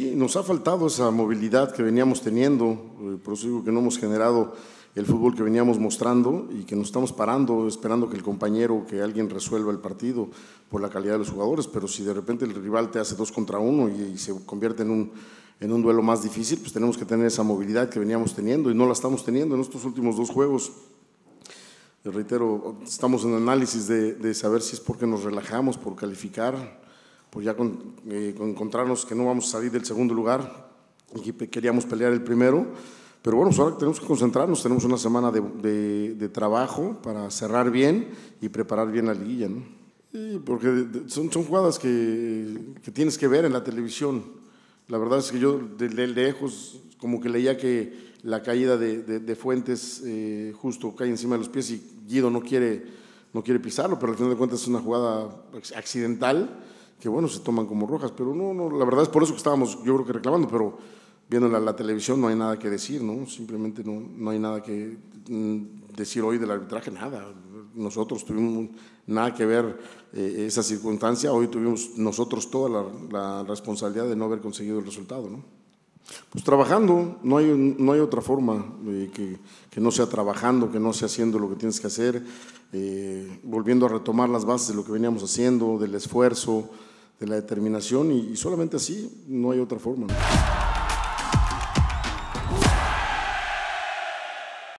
Nos ha faltado esa movilidad que veníamos teniendo, eh, por eso digo que no hemos generado el fútbol que veníamos mostrando y que nos estamos parando esperando que el compañero, que alguien resuelva el partido por la calidad de los jugadores, pero si de repente el rival te hace dos contra uno y, se convierte en un, en un duelo más difícil, pues tenemos que tener esa movilidad que veníamos teniendo y no la estamos teniendo en estos últimos dos juegos. reitero, estamos en análisis de saber si es porque nos relajamos, por calificar, por ya eh, con, encontrarnos que no vamos a salir del segundo lugar y que queríamos pelear el primero. Pero bueno, pues ahora tenemos que concentrarnos, tenemos una semana de, de, trabajo para cerrar bien y preparar bien la liguilla, ¿no? porque son, son jugadas que, que, tienes que ver en la televisión. La verdad es que yo de, lejos como que leía que la caída de, Fuentes eh, justo cae encima de los pies y Guido no quiere, no quiere pisarlo, pero al final de cuentas es una jugada accidental que bueno, se toman como rojas, pero no, no, la verdad es por eso que estábamos, yo creo que reclamando, pero viendo la, televisión no hay nada que decir, ¿no? Simplemente no, no hay nada que mm, decir hoy del arbitraje, nada. Nosotros tuvimos nada que ver eh, esa circunstancia, hoy tuvimos nosotros toda la, la, responsabilidad de no haber conseguido el resultado, ¿no? Pues trabajando, no hay, no hay otra forma eh, que, que, no sea trabajando, que no sea haciendo lo que tienes que hacer, eh, volviendo a retomar las bases de lo que veníamos haciendo, del esfuerzo, de la determinación y, solamente así, no hay otra forma.